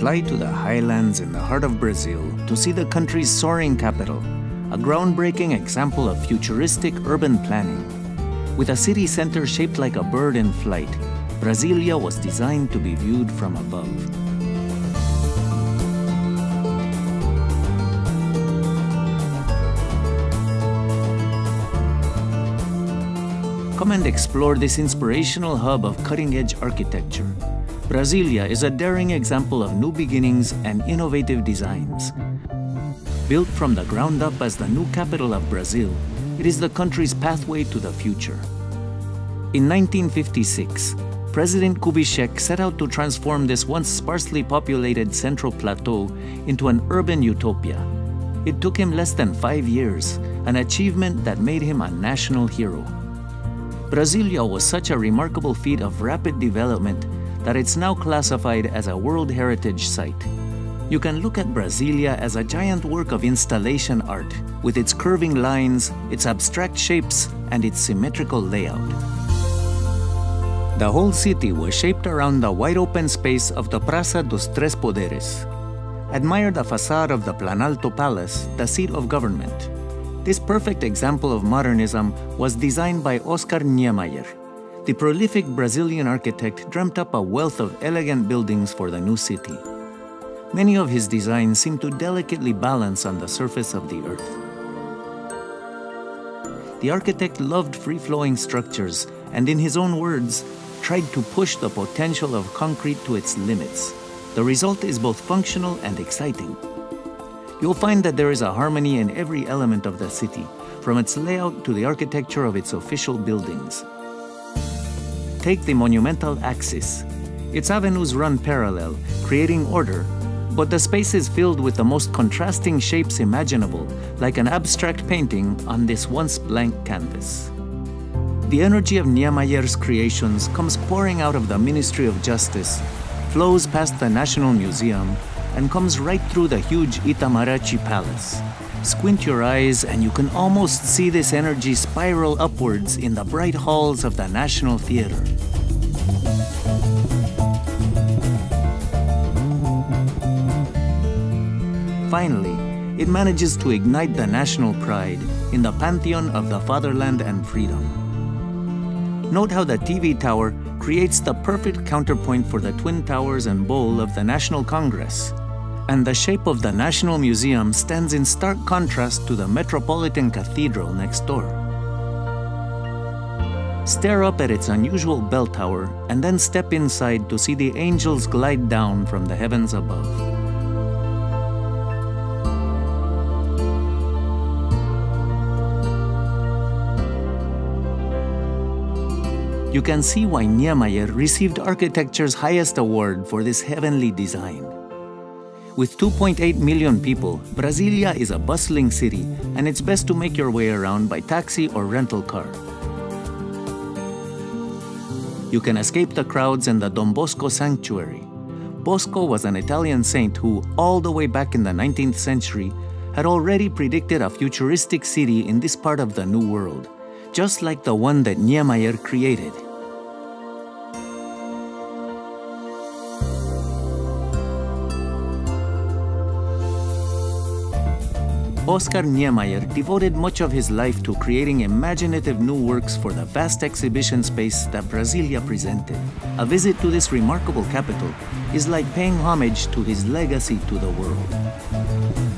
fly to the highlands in the heart of Brazil to see the country's soaring capital, a groundbreaking example of futuristic urban planning. With a city center shaped like a bird in flight, Brasilia was designed to be viewed from above. Come and explore this inspirational hub of cutting-edge architecture. Brasilia is a daring example of new beginnings and innovative designs. Built from the ground up as the new capital of Brazil, it is the country's pathway to the future. In 1956, President Kubitschek set out to transform this once sparsely populated central plateau into an urban utopia. It took him less than five years, an achievement that made him a national hero. Brasilia was such a remarkable feat of rapid development that it's now classified as a World Heritage Site. You can look at Brasilia as a giant work of installation art, with its curving lines, its abstract shapes, and its symmetrical layout. The whole city was shaped around the wide open space of the Praça dos Três Poderes. Admire the facade of the Planalto Palace, the seat of government. This perfect example of modernism was designed by Oscar Niemeyer. The prolific Brazilian architect dreamt up a wealth of elegant buildings for the new city. Many of his designs seem to delicately balance on the surface of the earth. The architect loved free-flowing structures and, in his own words, tried to push the potential of concrete to its limits. The result is both functional and exciting. You'll find that there is a harmony in every element of the city, from its layout to the architecture of its official buildings. Take the monumental axis. Its avenues run parallel, creating order, but the space is filled with the most contrasting shapes imaginable, like an abstract painting on this once blank canvas. The energy of Niemeyer's creations comes pouring out of the Ministry of Justice, flows past the National Museum, and comes right through the huge Itamaraty Palace. Squint your eyes and you can almost see this energy spiral upwards in the bright halls of the National Theatre. Finally, it manages to ignite the national pride in the pantheon of the fatherland and freedom. Note how the TV tower creates the perfect counterpoint for the Twin Towers and bowl of the National Congress. And the shape of the National Museum stands in stark contrast to the Metropolitan Cathedral next door. Stare up at its unusual bell tower and then step inside to see the angels glide down from the heavens above. You can see why Niemeyer received architecture's highest award for this heavenly design. With 2.8 million people, Brasilia is a bustling city, and it's best to make your way around by taxi or rental car. You can escape the crowds in the Don Bosco Sanctuary. Bosco was an Italian saint who, all the way back in the 19th century, had already predicted a futuristic city in this part of the New World, just like the one that Niemeyer created. Oscar Niemeyer devoted much of his life to creating imaginative new works for the vast exhibition space that Brasilia presented. A visit to this remarkable capital is like paying homage to his legacy to the world.